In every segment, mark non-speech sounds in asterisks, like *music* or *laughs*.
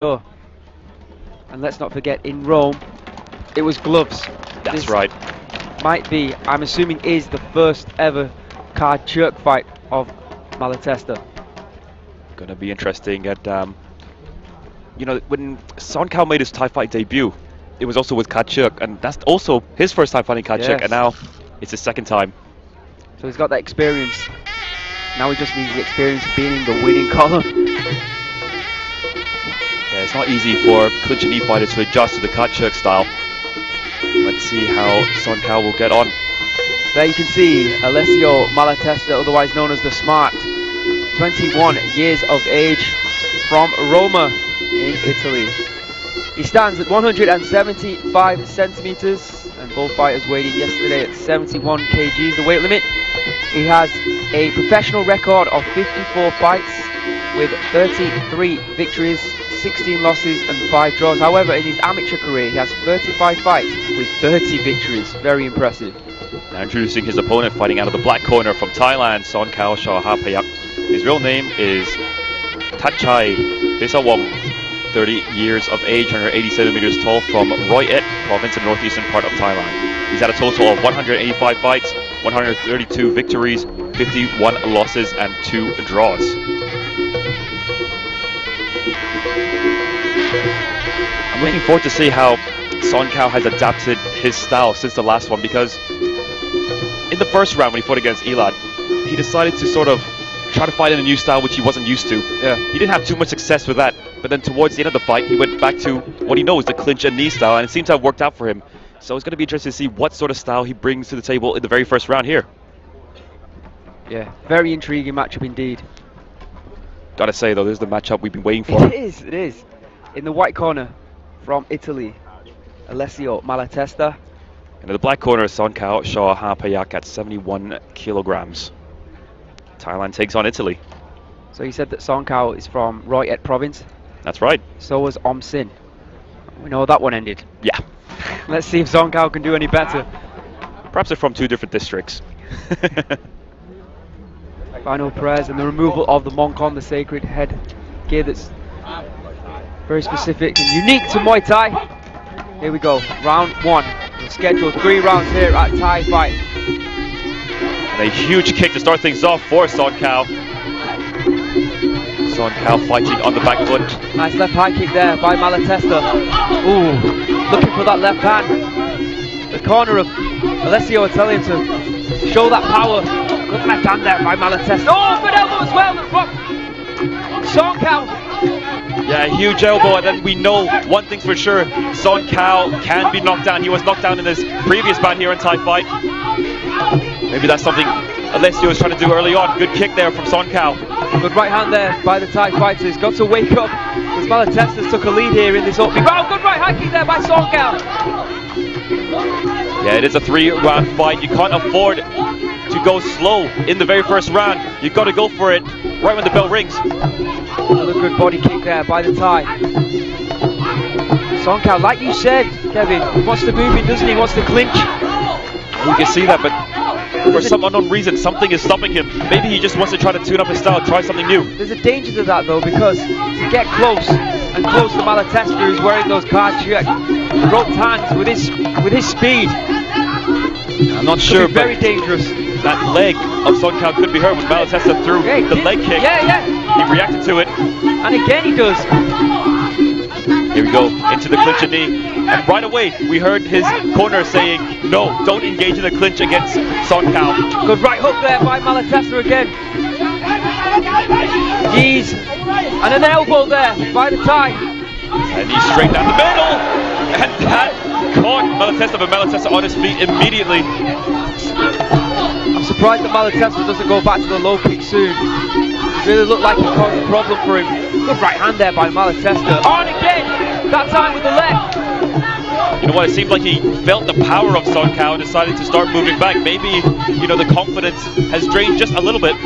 Oh. And let's not forget, in Rome, it was gloves. That's This right. Might be, I'm assuming, is the first ever Kard Chuek fight of Malatesta. Gonna be interesting. And um, you know, when Son Kao made his Thai fight debut, it was also with Kachuk, and that's also his first time fighting Kachuk, Yes. and now it's his second time. So he's got that experience. Now he just needs the experience of being in the winning column. It's not easy for knee fighters to adjust to the Kachuk style. Let's see how Son Kao will get on. There you can see Alessio Malatesta, otherwise known as the Smart, 21 years of age, from Roma in Italy. He stands at 175 centimeters, and both fighters weighed in yesterday at 71 kgs, the weight limit. He has a professional record of 54 fights with 33 victories, 16 losses, and 5 draws. However, in his amateur career, he has 35 fights with 30 victories. Very impressive. Now introducing his opponent fighting out of the black corner from Thailand, Son Kao Shahapayak. His real name is Tachai Desawong, 30 years of age, 180 centimeters tall, from Roi Et province in the northeastern part of Thailand. He's had a total of 185 fights, 132 victories, 51 losses, and 2 draws. I'm looking forward to see how Son Kao has adapted his style since the last one because in the first round when he fought against Elad, he decided to sort of try to fight in a new style which he wasn't used to. Yeah. He didn't have too much success with that, but then towards the end of the fight, he went back to what he knows, the clinch and knee style, and it seems to have worked out for him. So it's going to be interesting to see what sort of style he brings to the table in the very first round here. Yeah, very intriguing matchup indeed. Gotta say though, this is the matchup we've been waiting for. It is, it is. In the white corner from Italy, Alessio Malatesta. And in the black corner, Son Kao Shaw Ha at 71 kilograms. Thailand takes on Italy. So you said that Song Kao is from Roi Et province. That's right. So was Om Sin. We know that one ended. Yeah. *laughs* Let's see if Song Kao can do any better. Perhaps they're from two different districts. *laughs* Final prayers and the removal of the Mongkon, the sacred head gear that's very specific and unique to Muay Thai. Here we go, round one. We're scheduled three rounds here at Thai Fight. And a huge kick to start things off for Son Kao. Son Kao fighting on the back foot. Nice left high kick there by Malatesta. Ooh, looking for that left hand. The corner of Alessio Italian to show that power. Good left hand there by Malatesta. Oh, good elbow as well Song Kao. Yeah, huge elbow, and then we know one thing for sure: Son Kao can be knocked down. He was knocked down in his previous bout here in Thai fight. Maybe that's something Alessio was trying to do early on. Good kick there from Son Kao. Good right hand there by the Thai fighter. He's got to wake up. As Malatesta took a lead here in this opening. Oh, good right hand kick there by Song Kao. Yeah, it is a three-round fight. You can't afford to go slow in the very first round. You've got to go for it right when the bell rings. Another good body kick there by the Thai. Song Kao, like you said, Kevin, he wants to move in, doesn't he? He wants to clinch. You can see that, but for some unknown reason, something is stopping him. Maybe he just wants to try to tune up his style, try something new. There's a danger to that though because to get close and close to Malatesta who's wearing those cards, roped hands with his with his speed. I'm not sure, very but dangerous. that leg of Son Kao could be hurt when Malatesta threw Yeah, the did- leg kick. Yeah, yeah. He reacted to it. And again he does. Here we go, into the clinch and knee. And right away, we heard his corner saying, no, don't engage in the clinch against Son Kao. Good right hook there by Malatesta again. Knees and an elbow there by the Thai. And he's straight down the middle. And that caught Malatesta, but Malatesta on his feet immediately. I'm surprised that Malatesta doesn't go back to the low kick soon. It really looked like it caused a problem for him. Good right hand there by Malatesta. On again! That time with the left. You know what, it seemed like he felt the power of Kao and decided to start moving back. Maybe, you know, the confidence has drained just a little bit.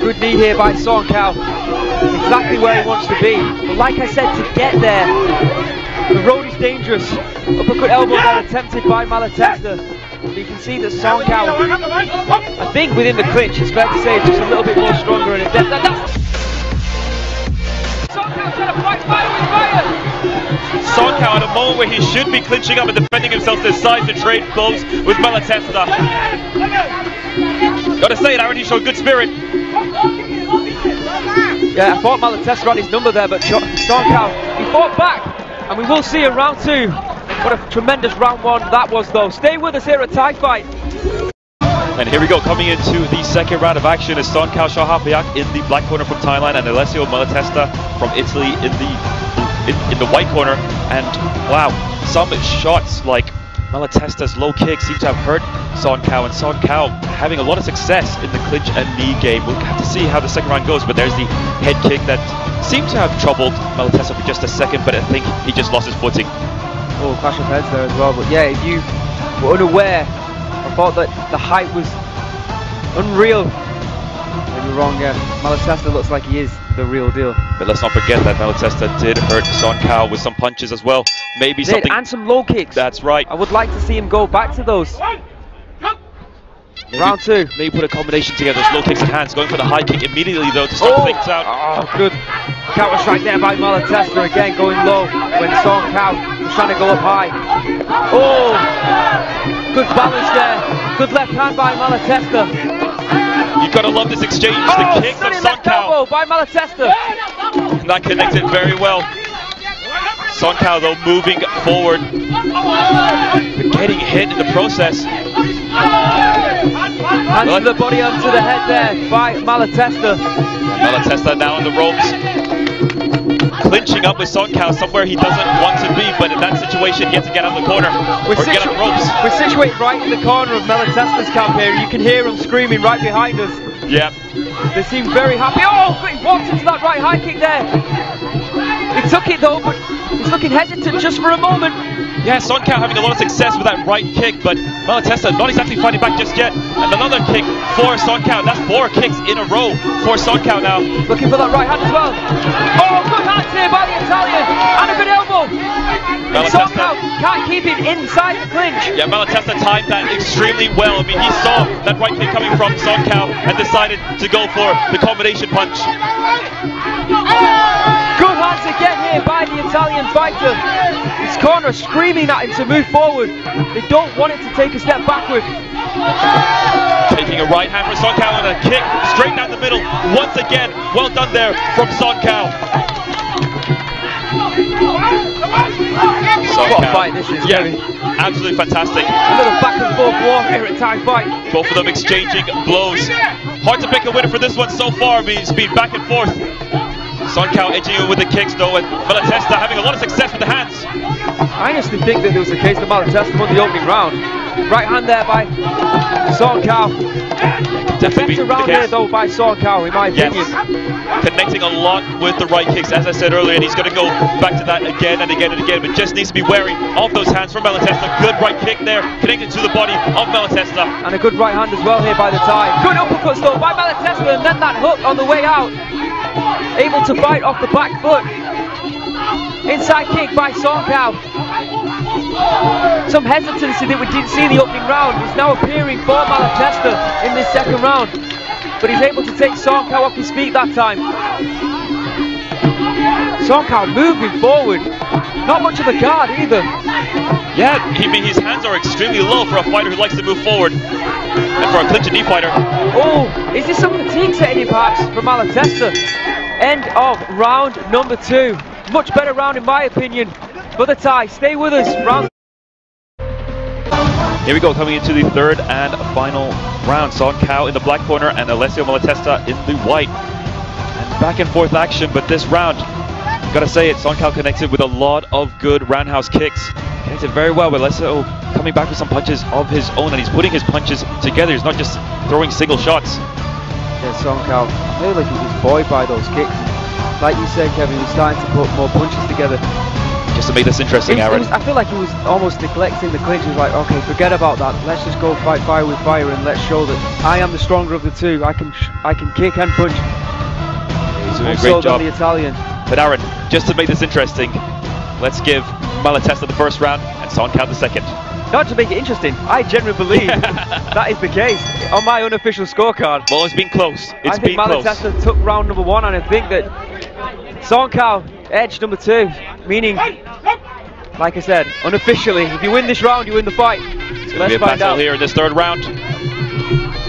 Good knee here by Kao. Exactly where he wants to be. But like I said, to get there, the road is dangerous. Uppercut elbow there attempted by Malatesta. But you can see that Song Kao, I think within the clinch, it's fair to say, is just a little bit more stronger and adept. And that's Song Kao trying to fight Song Kao at a moment where he should be clinching up and defending himself decides to trade blows with Malatesta. Gotta say, it, Aaron, he showed good spirit. Yeah, I thought Malatesta had his number there, but Song Kao, he fought back, and we will see in round two. What a tremendous round one that was, though. Stay with us here at Thai Fight. And here we go, coming into the second round of action is Son Kao Shahapayak in the black corner from Thailand and Alessio Malatesta from Italy in the in, in, the white corner. And wow, some shots like Malatesta's low kick seem to have hurt Son Kao, and Son Kao having a lot of success in the clinch and knee game. We'll have to see how the second round goes, but there's the head kick that seemed to have troubled Malatesta for just a second, but I think he just lost his footing. Oh, clash of heads there as well, but yeah, if you were unaware I thought that the height was unreal. Maybe wrong, yeah. Malatesta looks like he is the real deal. But let's not forget that Malatesta did hurt Son Kao with some punches as well. Maybe did, something. And some low kicks. That's right. I would like to see him go back to those. Maybe, Round two. Maybe put a combination together, those low kicks and hands, going for the high kick immediately though to start oh. things out. Oh, good counter strike there by Malatesta again, going low when Song Kao was trying to go up high. Oh, good balance there. Good left hand by Malatesta. You gotta love this exchange. Oh, the kicks of Son by Malatesta. And That connected very well. Son though moving forward, but getting hit in the process. Hands the body onto the head there by Malatesta. Malatesta now on the ropes. Clinching up with Son Kao somewhere he doesn't want to be, but in that situation he has to get out of the corner we're or get on the ropes. We're situated right in the corner of Malatesta's camp here. You can hear him screaming right behind us. Yep. They seem very happy. Oh, he walked into that right high kick there. He took it though, but he's looking hesitant just for a moment. Yeah, Son Kao having a lot of success with that right kick, but Malatesta not exactly fighting back just yet. And another kick for Son Kao. That's four kicks in a row for Son Kao now. Looking for that right hand as well. Oh, good hands here by the Italian. And a good elbow. Son Kao can't keep him inside the clinch. Yeah, Malatesta timed that extremely well. I mean, he saw that right kick coming from Son Kao and decided to go for the combination punch. Good hands again here by the Italian fighter. His corner screaming at him to move forward. They don't want him to take a step backward. Taking a right hand from Son Kao and a kick straight down the middle. Once again, well done there from Son Kao. Son what a fight this is, yeah, absolutely fantastic. A little back and forth war here at Thai Fight. Both of them exchanging blows. Hard to pick a winner for this one so far. I mean, it's been back and forth. Son Kao edging in with the kicks though, and Malatesta having a lot of success with the hands. I honestly think that there was a case that Malatesta won the opening round. Right hand there by Son Kao. Definitely Better round the there though by Son Kao, in my yes. opinion. Connecting a lot with the right kicks, as I said earlier, and he's going to go back to that again and again and again, but just needs to be wary of those hands from Malatesta. Good right kick there, connected to the body of Malatesta. And a good right hand as well here by the Thai. Good uppercuts though by Malatesta, and then that hook on the way out. Able to fight off the back foot. Inside kick by Son Kao. Some hesitancy that we didn't see in the opening round is now appearing for Malatesta in this second round. But he's able to take Son Kao off his feet that time. Son Kao moving forward. Not much of a guard either. Yeah, I mean his hands are extremely low for a fighter who likes to move forward. And for a clinch and knee fighter. Oh, is this some fatigue setting in perhaps from Malatesta? End of round number two. Much better round in my opinion for the Thai. Stay with us. Round here we go, coming into the third and final round. Son Kao in the black corner and Alessio Malatesta in the white. And back and forth action, but this round, gotta say it, Son Kao connected with a lot of good roundhouse kicks. Connected very well with Alessio coming back with some punches of his own, and he's putting his punches together. He's not just throwing single shots. Yeah, Son Kao, I feel like he was buoyed by those kicks. Like you said, Kevin, he's starting to put more punches together. Just to make this interesting, Aaron. Was, I feel like he was almost neglecting the clinch. He was like, okay, forget about that. Let's just go fight fire with fire and let's show that I am the stronger of the two. I can I can kick and punch. He's doing a great job. the Italian. But Aaron, just to make this interesting, let's give Malatesta the first round and Sonka the second. Not to make it interesting, I generally believe *laughs* that is the case on my unofficial scorecard. Well, it's been close. It's I think been Malatesta close. took round number one, and I think that Son Kao edge number two, meaning, like I said, unofficially, if you win this round, you win the fight. So let's be a find battle out. here in this third round.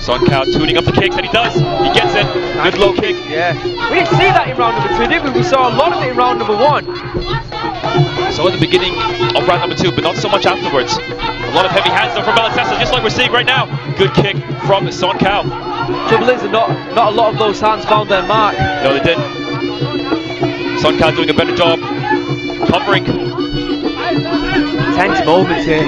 Son Kao tuning up the kicks, and he does. He gets it. Good low kick. Yeah. We didn't see that in round number two, did we? We saw a lot of it in round number one. So at the beginning of round number two, but not so much afterwards. A lot of heavy hands though from Malatesta, just like we're seeing right now. Good kick from Son Kao. Trouble is, not not a lot of those hands found their mark. No, they didn't. Son Kao doing a better job covering. Tense moments here.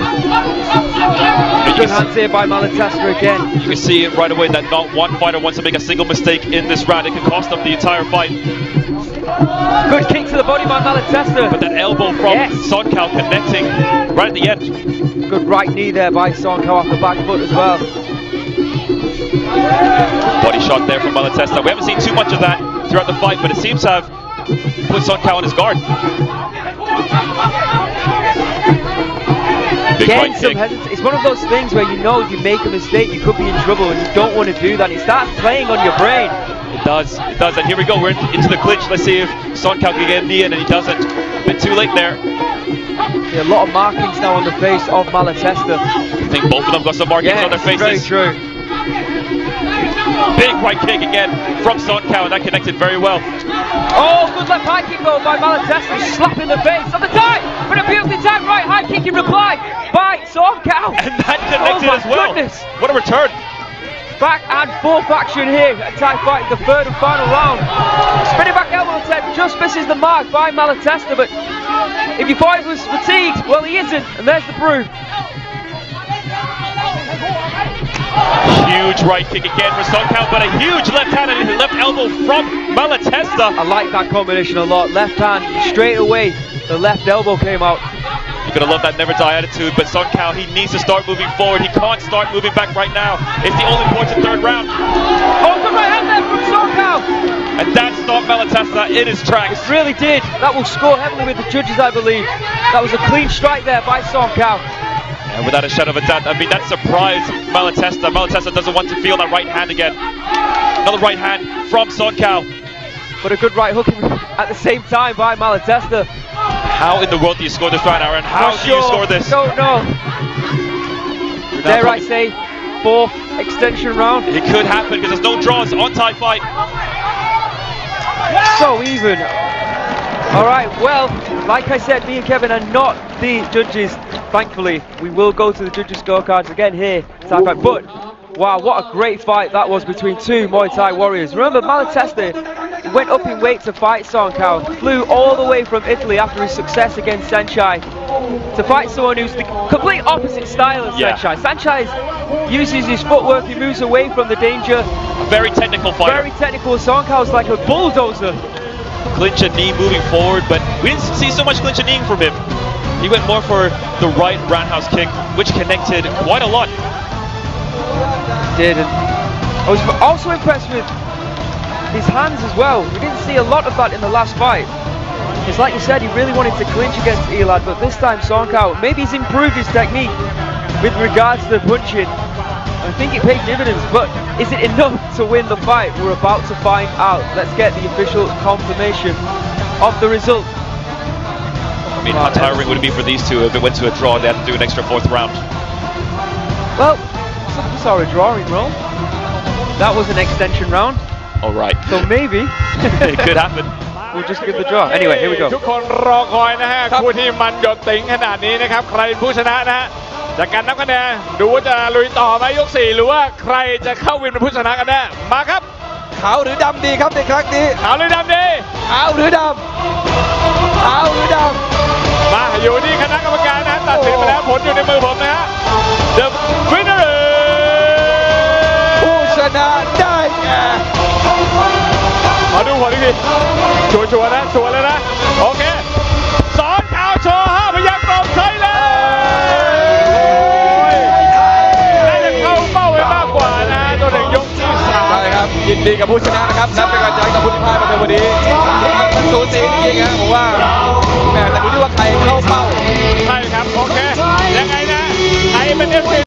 Good hands here by Malatesta again. you can see it right away that not one fighter wants to make a single mistake in this round. It can cost them the entire fight. Good kick to the body by Malatesta. But that elbow from Yes. Son Kao connecting right at the end. Good right knee there by Son Kao off the back foot as well. Body shot there from Malatesta. We haven't seen too much of that throughout the fight, but it seems to have put Son Kao on his guard. Big Again, some it's one of those things where you know if you make a mistake, you could be in trouble, and you don't want to do that. It starts playing on your brain. It does, it does. And here we go, we're in- into the clinch. Let's see if Son Kao can get knee in, and he doesn't. Bit too late there. Yeah, a lot of markings now on the face of Malatesta. I think both of them got some markings Yeah, on their faces. very true. Big right kick again from Son and that connected very well. Oh, good left high kick goal by Malatesta, slap in the face on the Thai, but a beautifully timed right high kick in reply by Son Kao. And that connected oh as well. Goodness. What a return. Back and forth action here at Thai fight, the third and final round. Spinning back elbow attempt just misses the mark by Malatesta, but if you thought he was fatigued, well he isn't, and there's the proof. Huge right kick again for Son but a huge left hand and left elbow from Malatesta. I like that combination a lot. Left hand, straight away, the left elbow came out. You're gonna love that never die attitude, but Son he needs to start moving forward. He can't start moving back right now. It's the only important third round. Oh, good right hand there from Son And that stopped Malatesta in his tracks. Really did. That will score heavily with the judges, I believe. That was a clean strike there by Son Kao. And without a shadow of a doubt, I mean, that surprised Malatesta. Malatesta doesn't want to feel that right hand again. Another right hand from Son Kao. But a good right hook at the same time by Malatesta. How in the world do you score this round, Aaron? How Not do you score this? Don't know. Dare I say, fourth extension round. It could happen because there's no draws on Thai fight. So even. All right, well, like I said, me and Kevin are not the judges. Thankfully, we will go to the judges' scorecards again here. Fight. But wow, what a great fight that was between two Muay Thai warriors. Remember, Malatesta went up in weight to fight Son Kao, flew all the way from Italy after his success against Saenchai to fight someone who's the complete opposite style of Yeah. Saenchai. Saenchai uses his footwork, he moves away from the danger. A very technical fighter. Very technical. Son Kao's like a bulldozer. clinch and knee moving forward, but we didn't see so much clinch and kneeing from him. He went more for the right roundhouse kick, which connected quite a lot. did. I was also impressed with his hands as well. We didn't see a lot of that in the last fight. It's like you said, he really wanted to clinch against Elad, but this time Son Kao, maybe he's improved his technique with regards to the punching. I think it paid dividends, but is it enough *laughs* to win the fight? We're about to find out. Let's get the official confirmation of the result. I mean, how tiring would it be for these two if it went to a draw and they had to do an extra fourth round? Well, we saw a drawing roll. That was an extension round, All right. so maybe *laughs* it could happen. we'll just give the draw. Anyway, here we go. ทุกคนรอคอยนะฮะคู่ที่มันหยดติงขนาดนี้นะครับ ใครเป็นผู้ชนะนะฮะจากการนับคะแนนดูว่าจะลุยต่อไหมยก 4 หรือว่าใครจะเข้าวินเป็นผู้ชนะกันแน่มาครับ ขาวหรือดำดีครับในครั้งนี้ ขาวหรือดำดี ขาวหรือดำขาวหรือด มาอยู่ที่คณะกรรมการนะตัดสินไปแล้วผลอยู่ในมือผมนะฮะ The winner ำผู้ชนะได้แก่ขอดูผลอีกทีชัวร์ชัวร์ๆนะชัวร์แล้วนะ โอเค นดีกับผู้ชนะนะครับนับเป็นกำลังใจกับผู้ที่พ่ายมาในวันนี้มันสูสีจริงๆนะผมว่าแหมแต่ดูที่ว่าใครเข้าเป้า ใช่ครับ โอเค ยังไงนะ ใครเป็นเอฟซี